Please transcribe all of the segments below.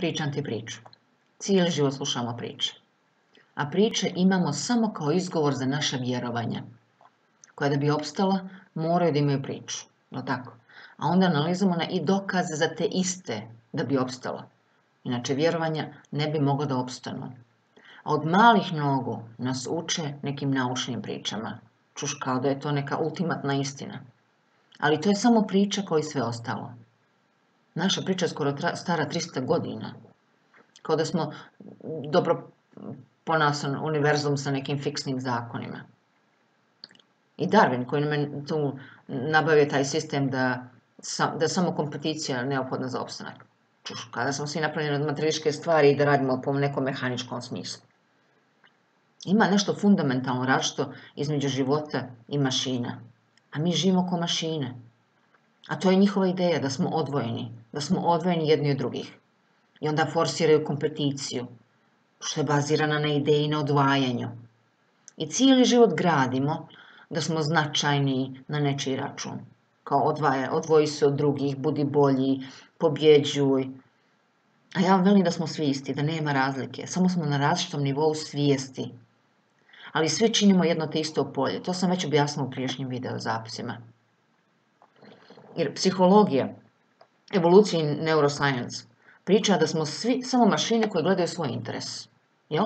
Pričam ti priču. Cijeli život slušamo priče. A priče imamo samo kao izgovor za naša vjerovanja. Koja da bi opstala, moraju da imaju priču. No tako? A onda analizamo na i dokaze za te iste da bi opstala. Inače, vjerovanja ne bi mogla da opstanu. A od malih nogu nas uče nekim naučnim pričama. Čuš kao da je to neka ultimatna istina. Ali to je samo priča kao i sve ostalo. Naša priča je skoro stara 300 godina. Kao da smo dobro ponasan univerzum sa nekim fiksnim zakonima. I Darwin koji nam tu nabavio taj sistem da, da samo kompeticija neophodna za opstanak. Čuš, kada smo svi napravljeni od materijiške stvari i da radimo po nekom mehaničkom smislu. Ima nešto fundamentalno različito između života i mašina. A mi živimo kao mašine. A to je njihova ideja, da smo odvojeni, da smo odvojeni jedni od drugih. I onda forsiraju kompeticiju, što je bazirana na ideji na odvajanju. I cijeli život gradimo da smo značajni na nečiji račun. Kao odvaja, odvoji se od drugih, budi bolji, pobjeđuj. A ja vam velim da smo svi isti, da nema razlike. Samo smo na različitom nivou svijesti. Ali svi činimo jedno te isto polje. To sam već objasnila u priješnjim video zapisima. Jer psihologija, evolucija i neuroscience priča da smo svi samo mašine koje gledaju svoj interes. Jel?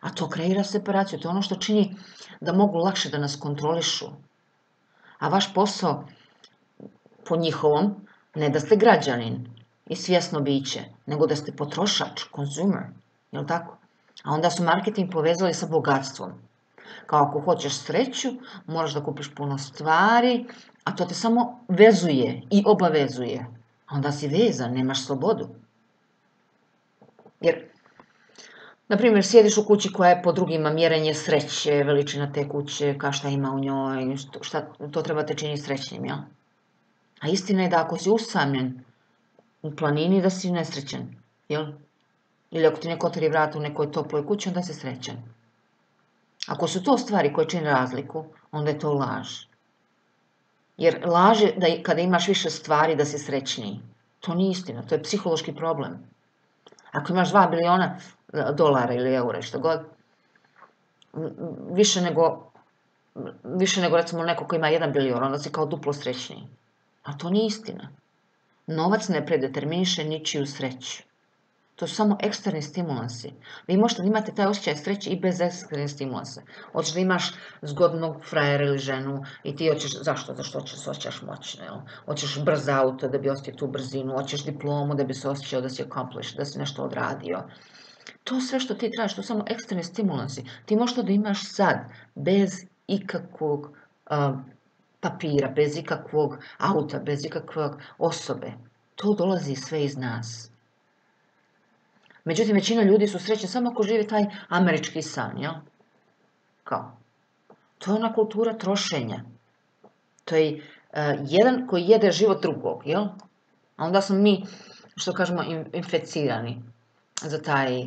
A to kreira separaciju, to je ono što čini da mogu lakše da nas kontrolišu. A vaš posao, po njihovom, ne da ste građanin i svjesno biće, nego da ste potrošač, consumer, jel tako? A onda su marketing povezali sa bogatstvom. Kao ako hoćeš sreću, moraš da kupiš puno stvari, a to te samo vezuje i obavezuje. Onda si vezan, nemaš slobodu. Jer, na primjer, sjediš u kući koja je po drugima mjerenje sreće, veličina te kuće, ka šta ima u njoj, šta, to treba te čini srećnim, jel? A istina je da ako si usamljen u planini, da si nesrećen, jel? Ili ako ti neko otvori vrat u nekoj toploj kući, onda si srećan. Ako su to stvari koje čine razliku, onda je to laž. Jer laže da kada imaš više stvari da si srećniji. To nije istina, to je psihološki problem. Ako imaš 2 biliona e, dolara ili eura, što god, više nego, više nego recimo neko ko ima 1 bilion, onda si kao duplo srećniji. A to nije istina. Novac ne predeterminiše ničiju sreću. To su samo eksterni stimulansi. Vi možete da imate taj osjećaj sreće i bez eksternih stimulansa. Hoćeš da imaš zgodnog frajera ili ženu i ti hoćeš, zašto? Zašto hoćeš osjećaš moćno, jel? Hoćeš brz auto da bi osjetio tu brzinu, hoćeš diplomu da bi se osjećao da si accomplished, da si nešto odradio. To sve što ti tražiš, to su samo eksterni stimulansi. Ti možeš to da imaš sad, bez ikakvog papira, bez ikakvog auta, bez ikakvog osobe. To dolazi sve iz nas. Međutim, većina ljudi su srećni samo ako žive taj američki san, jel? Kao? To je ona kultura trošenja. To je e, jedan koji jede život drugog, jel? A onda smo mi, što kažemo, inficirani za taj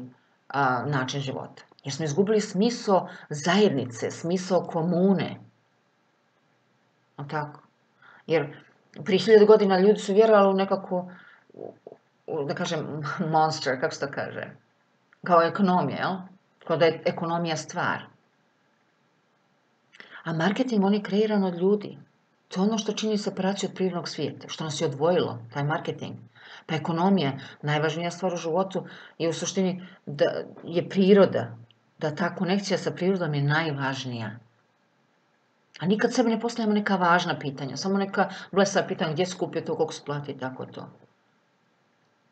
način života. Jer smo izgubili smisao zajednice, smisao komune. A tako? Jer prije hiljada godina ljudi su vjerovali u nekako da kažem, monster, kako se to kaže, kao ekonomija, jel? Kao da je ekonomija stvar. A marketing, on je kreiran od ljudi. To je ono što čini separaciju od prirodnog svijeta, što nas je odvojilo, taj marketing. Pa ekonomija, najvažnija stvar u životu je u suštini da je priroda, da ta konekcija sa prirodom je najvažnija. A nikad sebi ne postavljamo neka važna pitanja, samo neka blesa pitanja gdje se kupio to, koliko se plati tako to.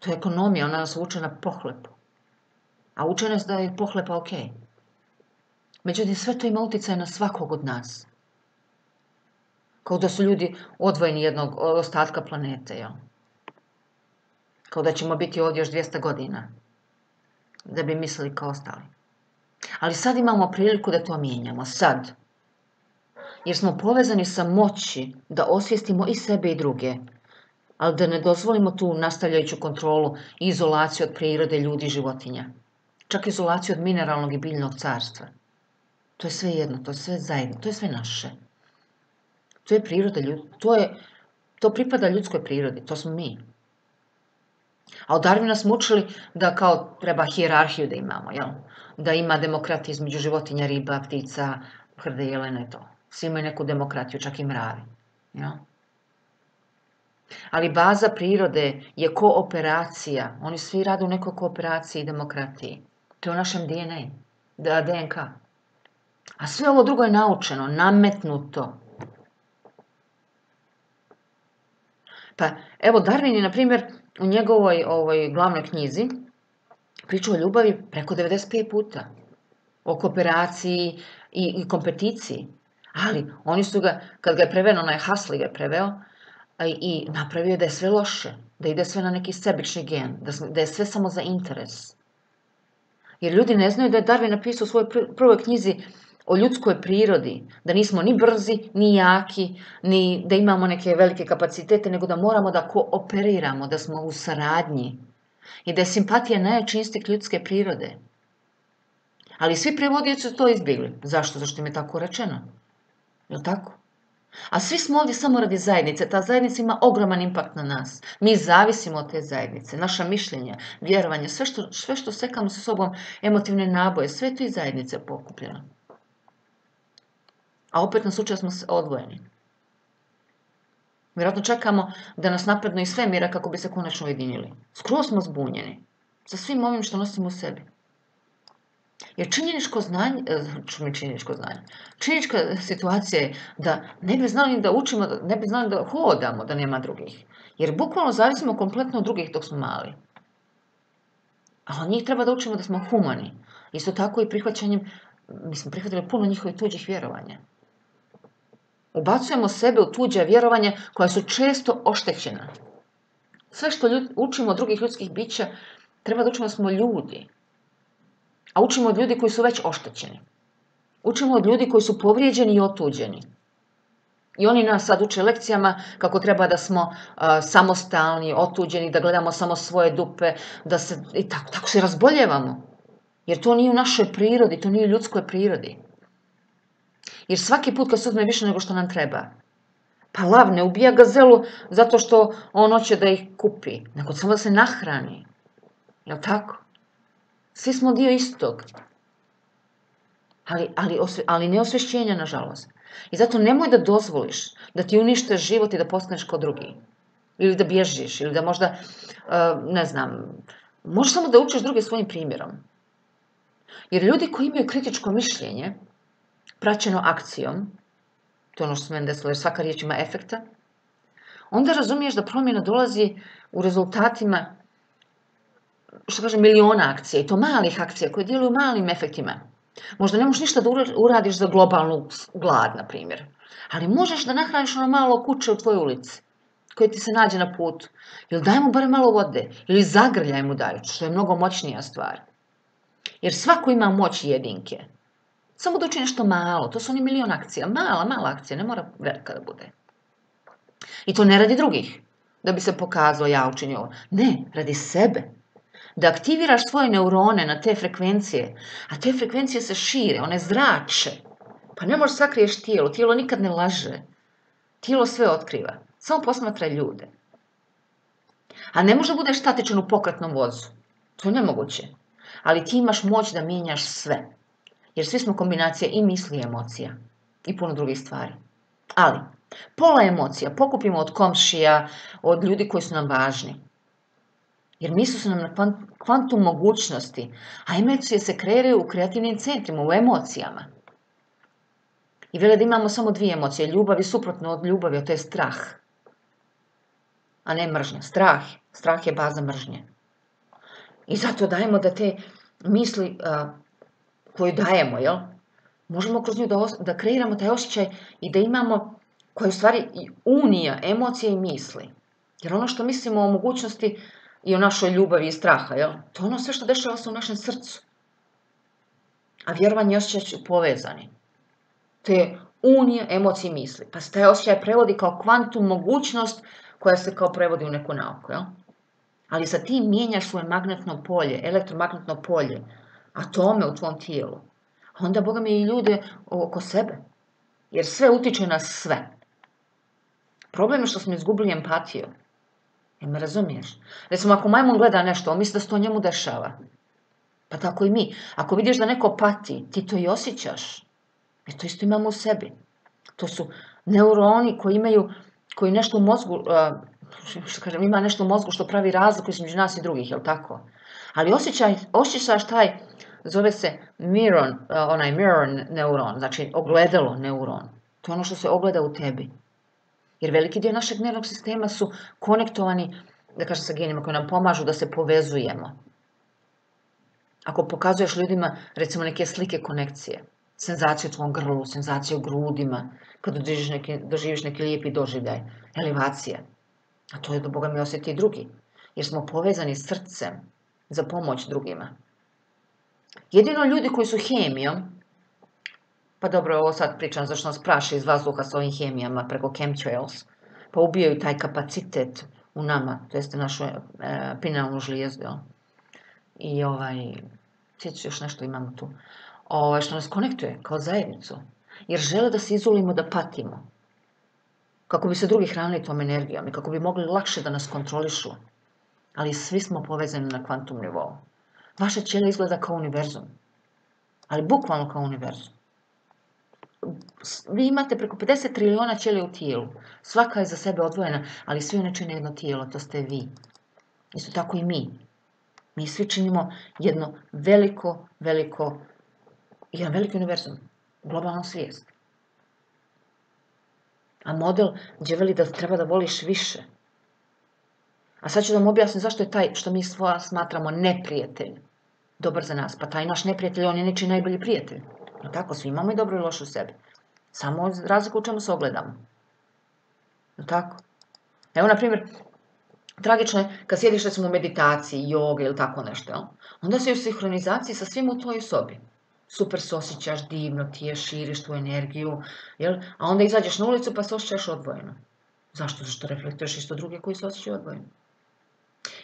To je ekonomija, ona nas uče na pohlepu. A uče nas da je pohlepa ok. Međutim, sve to ima utjecaj na svakog od nas. Kao da su ljudi odvojeni jednog ostatka planete? Kao da ćemo biti ovdje još 200 godina. Da bi mislili kao ostali. Ali sad imamo priliku da to mijenjamo. Sad. Jer smo povezani sa moći da osvijestimo i sebe i druge ali da ne dozvolimo tu nastavljajuću kontrolu i izolaciju od prirode ljudi i životinja. Čak izolaciju od mineralnog i biljnog carstva. To je sve jedno, to je sve zajedno, to je sve naše. To je priroda to, je, to pripada ljudskoj prirodi, to smo mi. A od Darwina smo učili da kao treba hijerarhiju da imamo, jel? Da ima demokratija između životinja, riba, ptica, hrde, jelena i to. Svi imaju neku demokratiju, čak i mravi. Jel? Ali baza prirode je kooperacija. Oni svi rade u nekoj kooperaciji i demokratiji. To je u našem DNA, DNK. A sve ovo drugo je naučeno, nametnuto. Pa evo Darwin je, na primjer, u njegovoj ovoj glavnoj knjizi pričao o ljubavi preko 95 puta. O kooperaciji i, i kompeticiji. Ali oni su ga, kad ga je preveo, onaj Hasli ga je preveo, i napravio da je sve loše, da ide sve na neki sebični gen, da, je sve samo za interes. Jer ljudi ne znaju da je Darwin napisao u svojoj prvoj knjizi o ljudskoj prirodi, da nismo ni brzi, ni jaki, ni da imamo neke velike kapacitete, nego da moramo da kooperiramo, da smo u saradnji i da je simpatija najjači instinkt ljudske prirode. Ali svi prevodioci su to izbjegli. Zašto? Zašto im je tako rečeno? Je tako? A svi smo ovdje samo radi zajednice. Ta zajednica ima ogroman impakt na nas. Mi zavisimo od te zajednice. Naša mišljenja, vjerovanje, sve što, sve što sekamo sa sobom, emotivne naboje, sve to iz zajednice pokupljeno. A opet nas uče smo odvojeni. Vjerojatno čekamo da nas napadnu iz svemira kako bi se konačno ujedinili. Skroz smo zbunjeni. Sa svim ovim što nosimo u sebi. Jer činjeničko znanje, e, činjeničko znanje, činjenička situacija je da ne bi znali da učimo, ne bi znali da hodamo, da nema drugih. Jer bukvalno zavisimo kompletno od drugih dok smo mali. A od njih treba da učimo da smo humani. Isto tako i prihvaćanjem, mi smo prihvatili puno njihovih tuđih vjerovanja. Ubacujemo sebe u tuđe vjerovanja koja su često oštećena. Sve što učimo od drugih ljudskih bića, treba da učimo da smo ljudi. A učimo od ljudi koji su već oštećeni. Učimo od ljudi koji su povrijeđeni i otuđeni. I oni nas sad uče lekcijama kako treba da smo samostalni, otuđeni, da gledamo samo svoje dupe, da se, i tako, tako se razboljevamo. Jer to nije u našoj prirodi, to nije u ljudskoj prirodi. Jer svaki put kad se uzme više nego što nam treba, pa lav ne ubija gazelu zato što on hoće da ih kupi, nego samo da se nahrani. Jel tako? Svi smo dio istog. Ali, ali, ali ne osvješćenja, nažalost. I zato nemoj da dozvoliš da ti unište život i da postaneš kao drugi. Ili da bježiš, ili da možda, ne znam, možeš samo da učiš druge svojim primjerom. Jer ljudi koji imaju kritičko mišljenje, praćeno akcijom, to je ono što se meni desilo, jer svaka riječ ima efekta, onda razumiješ da promjena dolazi u rezultatima što kaže, miliona akcija, i to malih akcija koje djeluju malim efektima. Možda ne možeš ništa da uradiš za globalnu glad, na primjer. Ali možeš da nahraniš ono malo kuće u tvojoj ulici, koje ti se nađe na putu. Ili daj mu bare malo vode, ili zagrljaj mu daj, što je mnogo moćnija stvar. Jer svako ima moć jedinke. Samo da učini nešto malo, to su oni milion akcija. Mala, mala akcija, ne mora velika da bude. I to ne radi drugih, da bi se pokazalo ja učinio Ne, radi sebe da aktiviraš svoje neurone na te frekvencije, a te frekvencije se šire, one zrače. Pa ne možeš sakriješ tijelo, tijelo nikad ne laže. Tijelo sve otkriva, samo posmatra ljude. A ne može da budeš statičan u pokretnom vozu. To je nemoguće. Ali ti imaš moć da mijenjaš sve. Jer svi smo kombinacija i misli i emocija. I puno drugih stvari. Ali, pola emocija pokupimo od komšija, od ljudi koji su nam važni. Jer misli su nam na kvantum mogućnosti, a emocije se kreiraju u kreativnim centrima, u emocijama. I vele da imamo samo dvije emocije, ljubav i suprotno od ljubavi, a to je strah. A ne mržnja. Strah. Strah je baza mržnje. I zato dajemo da te misli koju dajemo, jel? Možemo kroz nju da, da kreiramo taj osjećaj i da imamo, koja je u stvari unija emocije i misli. Jer ono što mislimo o mogućnosti i o našoj ljubavi i straha, jel? To je ono sve što dešava se u našem srcu. A vjerovanje i osjećaj su povezani. To je unija emocije i misli. Pa se taj osjećaj prevodi kao kvantum mogućnost koja se kao prevodi u neku nauku, jel? Ali sa tim mijenjaš svoje magnetno polje, elektromagnetno polje, atome u tvom tijelu. Onda, Boga mi, i ljude oko sebe. Jer sve utiče na sve. Problem je što smo izgubili empatiju. Jel me razumiješ? Recimo, ako majmun gleda nešto, on misli da se to njemu dešava. Pa tako i mi. Ako vidiš da neko pati, ti to i osjećaš. Jer to isto imamo u sebi. To su neuroni koji imaju, koji nešto u mozgu, što kažem, ima nešto u mozgu što pravi razliku između nas i drugih, jel tako? Ali osjećaš taj, zove se miron, onaj mirror neuron, znači ogledalo neuron. To je ono što se ogleda u tebi. Jer veliki dio našeg nervnog sistema su konektovani, da kažem sa genima koji nam pomažu da se povezujemo. Ako pokazuješ ljudima, recimo, neke slike konekcije, senzaciju u tvom grlu, senzaciju u grudima, kad doživiš neki, lijepi doživljaj, elevacija. A to je da Boga mi osjeti i drugi. Jer smo povezani srcem za pomoć drugima. Jedino ljudi koji su hemijom, pa dobro, ovo sad pričam zašto nas praši iz vazduha s ovim hemijama preko chemtrails, pa ubijaju taj kapacitet u nama, to jeste našu e, pinalnu žlijezdu. I ovaj, sjeću još nešto imamo tu, ovaj, što nas konektuje kao zajednicu. Jer žele da se izolimo, da patimo. Kako bi se drugi hranili tom energijom i kako bi mogli lakše da nas kontrolišu. Ali svi smo povezani na kvantum nivou. Vaša ćelija izgleda kao univerzum. Ali bukvalno kao univerzum vi imate preko 50 trilijona ćelija u tijelu. Svaka je za sebe odvojena, ali svi one čine jedno tijelo, to ste vi. Isto tako i mi. Mi svi činimo jedno veliko, veliko, jedan veliki univerzum, globalnu svijest. A model gdje veli da treba da voliš više. A sad ću da vam objasnim zašto je taj što mi smatramo neprijatelj dobar za nas. Pa taj naš neprijatelj, on je nečiji najbolji prijatelj. No tako, svi imamo i dobro i loše u sebi. Samo razliku u čemu se ogledamo. No tako. Evo, na primjer, tragično je kad sjediš recimo u meditaciji, joge ili tako nešto, jel? onda si u sinhronizaciji sa svim u tvojoj sobi. Super se osjećaš, divno ti je, širiš tu energiju, jel? a onda izađeš na ulicu pa se osjećaš odvojeno. Zašto? Zašto reflektuješ isto druge koji se osjećaju odvojeno.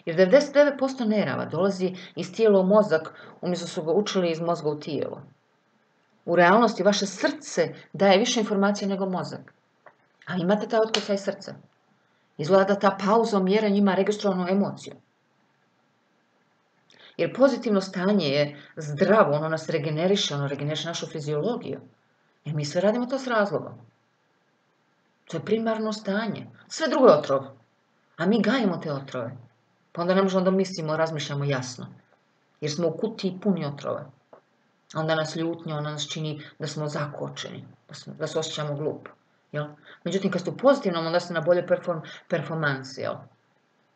Jer 99% nerava dolazi iz tijela u mozak, umjesto su ga učili iz mozga u tijelo. U realnosti vaše srce daje više informacije nego mozak. A imate taj otkucaj srca. Izgleda da ta pauza u mjerenju ima registrovanu emociju. Jer pozitivno stanje je zdravo, ono nas regeneriše, ono regeneriše našu fiziologiju. Jer mi sve radimo to s razlogom. To je primarno stanje. Sve drugo je otrov. A mi gajimo te otrove. Pa onda ne možemo da mislimo, razmišljamo jasno. Jer smo u kutiji puni otrova. Onda nas ljutnja, onda nas čini da smo zakočeni, da, da se osjećamo glupo. Jel? Međutim, kad ste u pozitivnom, onda ste na bolje perform, performansi, jel?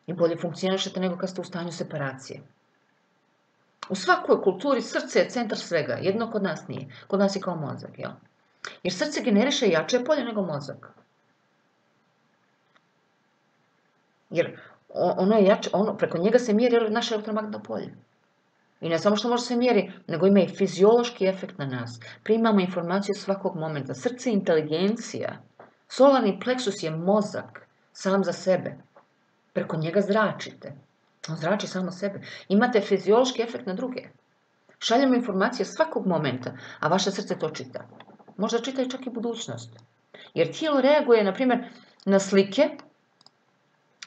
I bolje funkcionišete nego kad ste u stanju separacije. U svakoj kulturi srce je centar svega, jedno kod nas nije. Kod nas je kao mozak, jel? Jer srce generiše jače polje nego mozak. Jer ono je jače, ono, preko njega se mjeri naše elektromagnetno polje. I ne samo što može se mjeri, nego ima i fiziološki efekt na nas. Primamo informaciju svakog momenta. Srce je inteligencija. Solarni pleksus je mozak, sam za sebe. Preko njega zračite. On zrači samo sebe. Imate fiziološki efekt na druge. Šaljemo informacije svakog momenta, a vaše srce to čita. Možda čita i čak i budućnost. Jer tijelo reaguje, na primjer, na slike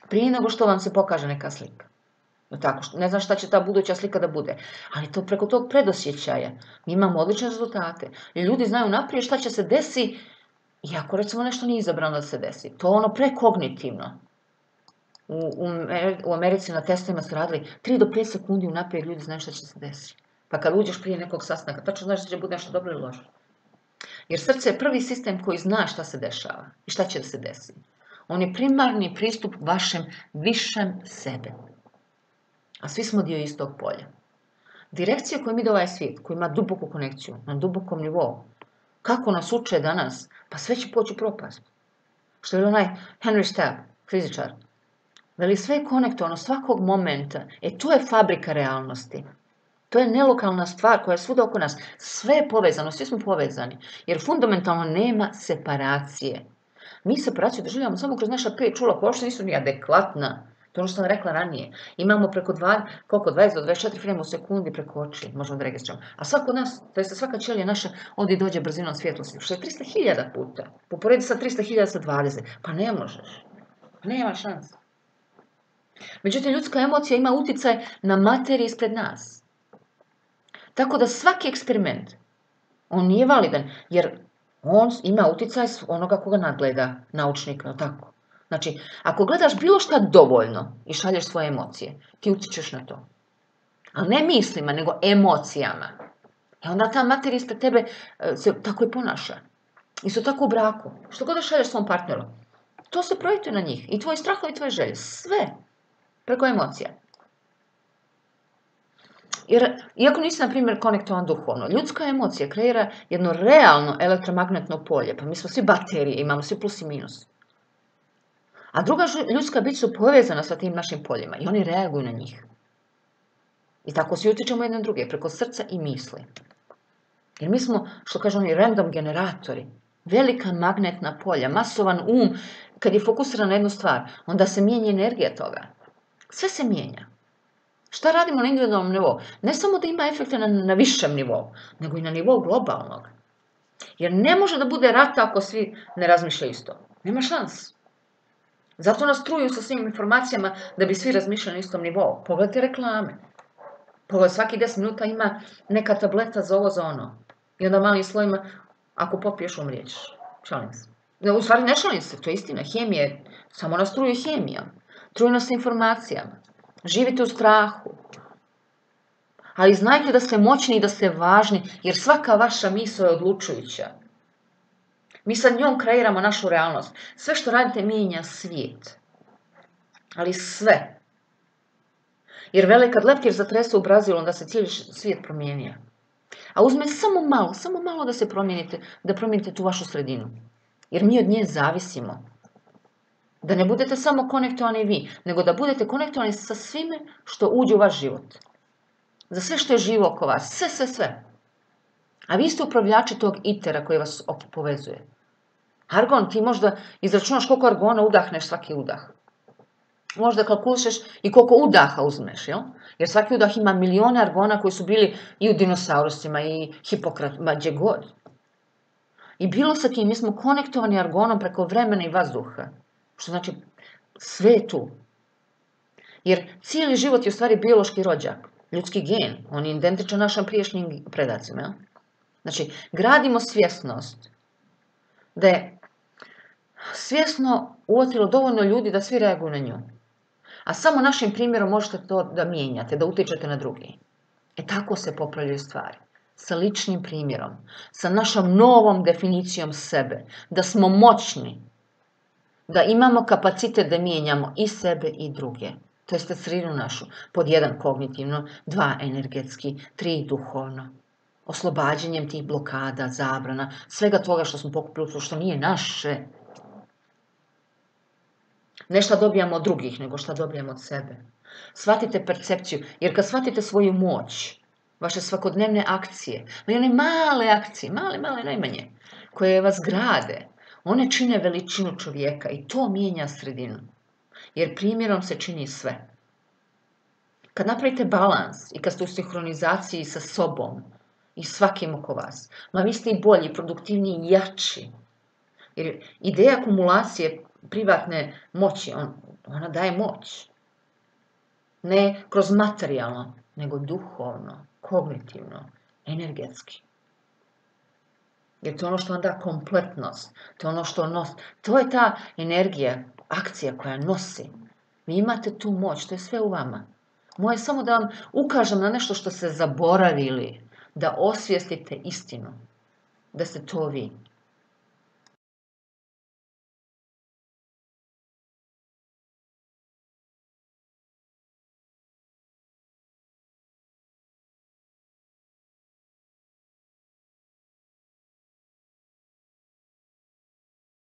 prije nego što vam se pokaže neka slika. Tako, ne znam šta će ta buduća slika da bude. Ali to preko tog predosjećaja mi imamo odlične rezultate. I ljudi znaju naprijed šta će se desi, iako recimo nešto nije izabrano da se desi. To ono prekognitivno. U, u, u Americi na testovima su radili 3 do 5 sekundi unaprijed ljudi znaju šta će se desiti. Pa kad uđeš prije nekog sastanka, tačno znaš da će bude nešto dobro ili loše. Jer srce je prvi sistem koji zna šta se dešava i šta će da se desi. On je primarni pristup vašem višem sebe a svi smo dio istog polja. Direkcija mi da ovaj svijet, koji ima duboku konekciju, na dubokom nivou, kako nas uče danas, pa sve će poći propast. Što je onaj Henry Stab, fizičar, veli sve je konektovano svakog momenta. E to je fabrika realnosti. To je nelokalna stvar koja je svuda oko nas. Sve je povezano, svi smo povezani. Jer fundamentalno nema separacije. Mi separaciju doživljamo samo kroz naša pet čula koja nisu ni adekvatna. To ono što sam rekla ranije. Imamo preko dva, koliko, 20 do 24 frame u sekundi preko oči, možemo da registramo. A svako nas, to je svaka ćelija naša, ovdje dođe brzinom svjetlosti, što je 300.000 puta. Poporedi sa 300.000 sa 20. Pa ne možeš. Pa nema šanse. Međutim, ljudska emocija ima utjecaj na materiju ispred nas. Tako da svaki eksperiment, on nije validan, jer on ima utjecaj onoga koga nadgleda, naučnika, tako. Znači, ako gledaš bilo šta dovoljno i šalješ svoje emocije, ti utječeš na to. Ali ne mislima, nego emocijama. I onda ta materija ispred tebe e, se tako i ponaša. Isto tako u braku. Što god da šalješ svom partneru, to se projektuje na njih. I tvoji strahovi i tvoje želje. Sve. Preko emocija. Jer, iako nisi, na primjer, konektovan duhovno, ljudska emocija kreira jedno realno elektromagnetno polje. Pa mi smo svi baterije, imamo svi plus i minus. A druga ljudska bića su povezana sa tim našim poljima i oni reaguju na njih. I tako svi utječemo jedne druge, preko srca i misli. Jer mi smo, što kažu oni, random generatori. Velika magnetna polja, masovan um, kad je fokusiran na jednu stvar, onda se mijenja energija toga. Sve se mijenja. Šta radimo na individualnom nivou? Ne samo da ima efekte na, višem nivou, nego i na nivou globalnog. Jer ne može da bude rata ako svi ne razmišljaju isto. Nema šans. Zato nas truju sa svim informacijama da bi svi razmišljali na istom nivou. Pogledajte reklame. Pogledajte, svaki 10 minuta ima neka tableta za ovo, za ono. I onda malim slojima, ako popiješ, umrijećeš. Šalim se. U stvari ne šalim se, to je istina. Hemija samo nas truje hemijom. Truju nas informacijama. Živite u strahu. Ali znajte da ste moćni i da ste važni, jer svaka vaša misla je odlučujuća. Mi sa njom kreiramo našu realnost. Sve što radite mijenja svijet. Ali sve. Jer vele kad leptir zatrese u Brazilu, onda se cijeli svijet promijenio. A uzme samo malo, samo malo da se promijenite, da promijenite tu vašu sredinu. Jer mi od nje zavisimo. Da ne budete samo konektovani vi, nego da budete konektovani sa svime što uđe u vaš život. Za sve što je živo oko vas. Sve, sve, sve. A vi ste upravljači tog itera koji vas povezuje. Argon, ti možda izračunaš koliko argona udahneš svaki udah. Možda kalkulišeš i koliko udaha uzmeš, jel? Jer svaki udah ima milijone argona koji su bili i u dinosaurusima i hipokratima, gdje god. I bilo sa kim, mi smo konektovani argonom preko vremena i vazduha. Što znači, sve je tu. Jer cijeli život je u stvari biološki rođak, ljudski gen. On je identičan našim priješnjim predacima. Jel? Znači, gradimo svjesnost da je svjesno uotilo dovoljno ljudi da svi reaguju na nju. A samo našim primjerom možete to da mijenjate, da utječete na drugi. E tako se popravljaju stvari. Sa ličnim primjerom, sa našom novom definicijom sebe, da smo moćni, da imamo kapacitet da mijenjamo i sebe i druge. To jeste sredinu našu. Pod jedan kognitivno, dva energetski, tri duhovno. Oslobađanjem tih blokada, zabrana, svega toga što smo pokupili, što nije naše. Ne šta dobijamo od drugih, nego šta dobijamo od sebe. Shvatite percepciju, jer kad shvatite svoju moć, vaše svakodnevne akcije, i one male akcije, male, male, najmanje, koje vas grade, one čine veličinu čovjeka i to mijenja sredinu. Jer primjerom se čini sve. Kad napravite balans i kad ste u sinhronizaciji sa sobom i svakim oko vas, ma vi ste i bolji, produktivniji i jači. Jer ideja akumulacije privatne moći, on, ona daje moć. Ne kroz materijalno, nego duhovno, kognitivno, energetski. Jer to je ono što vam da kompletnost, to je ono što nos, to je ta energija, akcija koja nosi. Vi imate tu moć, to je sve u vama. Moje samo da vam ukažem na nešto što ste zaboravili, da osvijestite istinu, da ste to vi.